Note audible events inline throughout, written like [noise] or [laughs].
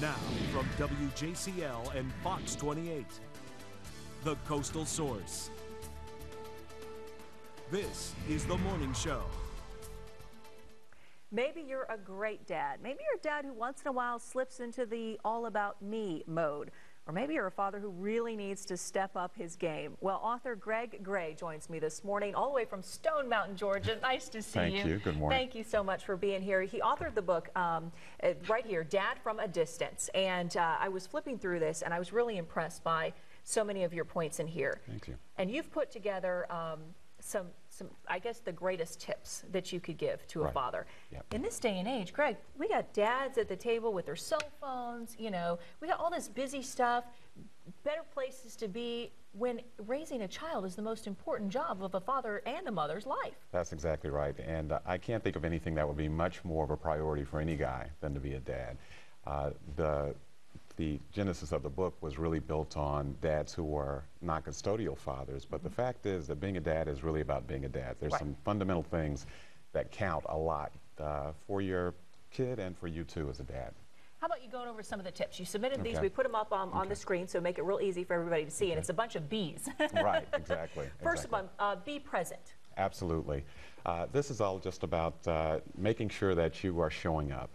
Now, from WJCL and Fox 28, the Coastal Source. This is the morning show. Maybe you're a great dad. Maybe you're a dad who once in a while slips into the all about me mode. Or maybe you're a father who really needs to step up his game. Well, author Greg Gray joins me this morning, all the way from Stone Mountain, Georgia. [laughs] Nice to see Thank you. you. Good morning. Thank you so much for being here. He authored the book um, uh, right here, Dad from a Distance. And uh, I was flipping through this, and I was really impressed by so many of your points in here. Thank you. And you've put together um, some, some, I guess, the greatest tips that you could give to a father. Yep. In this day and age, Greg, we got dads at the table with their cell phones, you know, we got all this busy stuff, better places to be when raising a child is the most important job of a father and a mother's life. That's exactly right. And uh, I can't think of anything that would be much more of a priority for any guy than to be a dad. Uh, the the genesis of the book was really built on dads who were not custodial fathers, but the fact is that being a dad is really about being a dad. There's Right. some fundamental things that count a lot uh, for your kid and for you too as a dad. How about you going over some of the tips? You submitted these, we put them up on, on the screen, so make it real easy for everybody to see, and it's a bunch of B's. [laughs] right, exactly. [laughs] First exactly. of all, uh, be present. Absolutely. Uh, this is all just about uh, making sure that you are showing up.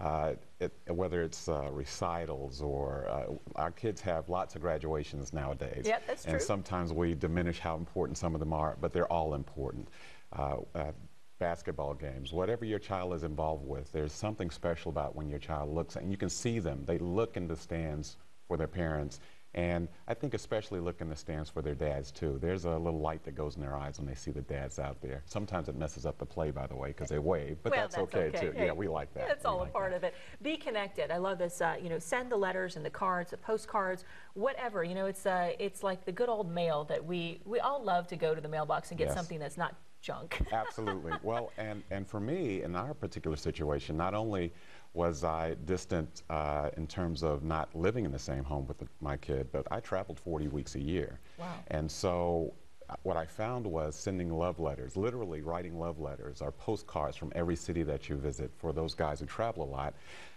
Uh, it, whether it's uh, recitals or uh, our kids have lots of graduations nowadays. Yep, that's And true. sometimes we diminish how important some of them are, but they're all important. Uh, uh, basketball games, whatever your child is involved with, there's something special about when your child looks, and you can see them. They look in the stands for their parents. And I think especially look in the stands for their dads too. There's a little light that goes in their eyes when they see the dads out there. Sometimes it messes up the play, by the way, because they wave, but well, that's, okay, too. Hey, Yeah, we like that. That's We all like a part that. of it. Be connected. I love this. Uh, you know, send the letters and the cards, the postcards, whatever. You know, it's uh, it's like the good old mail that we we all love to go to the mailbox and get Yes. something that's not junk. [laughs] Absolutely. Well, and, and for me, in our particular situation, not only was I distant uh, in terms of not living in the same home with the, my kid, but I traveled 40 weeks a year. Wow. And so uh, what I found was sending love letters, literally writing love letters or postcards from every city that you visit for those guys who travel a lot.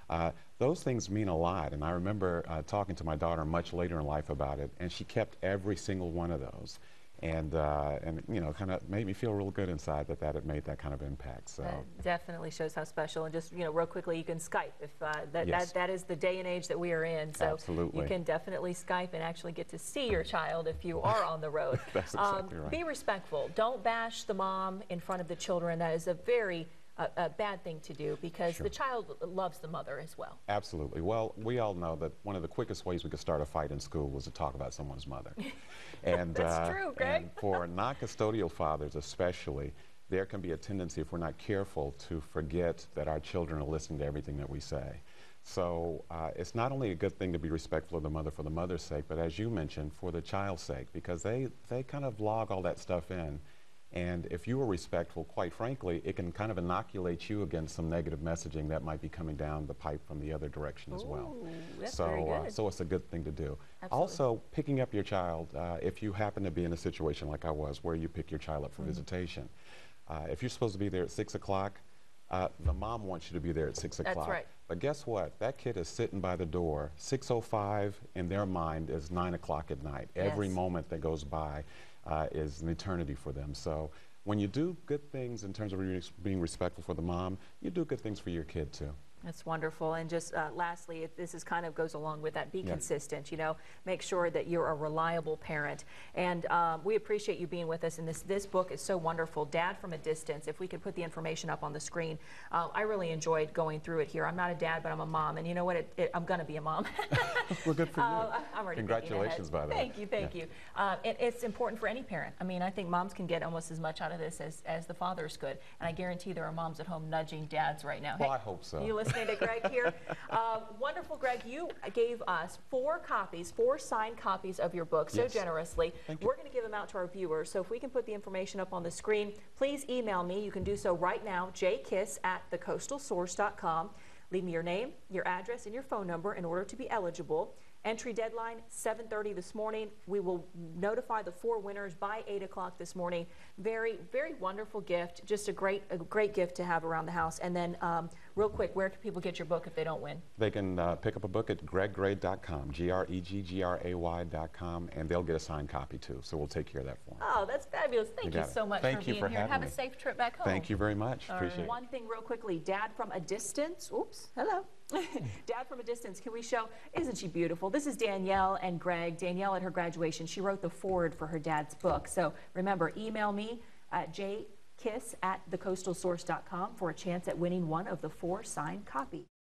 Uh, those things mean a lot. And I remember uh, talking to my daughter much later in life about it, and she kept every single one of those. And, uh, and you know, kind of made me feel real good inside that that had made that kind of impact. So, That definitely shows how special. And just you know, real quickly, you can Skype if uh, that, Yes. that that is the day and age that we are in. So Absolutely. you can definitely Skype and actually get to see your [laughs] child if you are on the road. [laughs] Um, That's exactly right. Be respectful. Don't bash the mom in front of the children. That is a very uh, a bad thing to do because Sure. the child loves the mother as well. Absolutely. Well, we all know that one of the quickest ways we could start a fight in school was to talk about someone's mother. [laughs] And, uh, That's true, Greg. And for [laughs] non-custodial fathers especially, there can be a tendency, if we're not careful, to forget that our children are listening to everything that we say. So uh, it's not only a good thing to be respectful of the mother for the mother's sake, but as you mentioned, for the child's sake, because they, they kind of log all that stuff in. And if you are respectful, quite frankly, it can kind of inoculate you against some negative messaging that might be coming down the pipe from the other direction as well. So, Uh, so it's a good thing to do. Absolutely. Also, picking up your child, uh, if you happen to be in a situation like I was, where you pick your child up for Mm-hmm. visitation, uh, if you're supposed to be there at six o'clock, uh, the mom wants you to be there at six o'clock. That's right. But guess what? That kid is sitting by the door. 6:05 in their mind is nine o'clock at night. Every Yes. moment that goes by uh, is an eternity for them. So. When you do good things in terms of being respectful for the mom, you do good things for your kid too. That's wonderful. And just uh, lastly, if this is kind of goes along with that, be Yeah. consistent. You know, make sure that you're a reliable parent. And um, we appreciate you being with us. And this this book is so wonderful, Dad from a Distance. If we could put the information up on the screen, uh, I really enjoyed going through it here. I'm not a dad, but I'm a mom. And you know what? It, it, I'm going to be a mom. [laughs] Well, good for [laughs] you. Uh, I'm already. Congratulations, by the way. Thank you, thank you. Uh, it, it's important for any parent. I mean, I think moms can get almost as much out of this as, as the fathers could. And I guarantee there are moms at home nudging dads right now. Well, I hope so. Listening to Greg here? [laughs] Uh, wonderful, Greg. You gave us four copies, four signed copies of your book so Yes. generously. Thank. We're going to give them out to our viewers. So if we can put the information up on the screen, please email me. You can do so right now, jkiss at thecoastalsource.com. Leave me your name, your address, and your phone number in order to be eligible. Entry deadline, 7:30 this morning. We will notify the four winners by 8 o'clock this morning. Very, very wonderful gift. Just a great, a great gift to have around the house. And then, um, real quick, where can people get your book if they don't win? They can uh, pick up a book at greggray.com, G-R-E-G-G-R-A-Y.com, and they'll get a signed copy too. So we'll take care of that for them. Oh, that's fabulous. Thank you, got it. so much Thank for you being for here. having Have a safe trip back home. Thank you very much. Appreciate it. One thing real quickly, Dad from a distance, oops, hello. [laughs] Dad from a distance, can we show, isn't she beautiful? This is Danielle and Greg. Danielle at her graduation, she wrote the foreword for her dad's book. So remember, email me at jkiss at thecoastalsource.com for a chance at winning one of the four signed copies.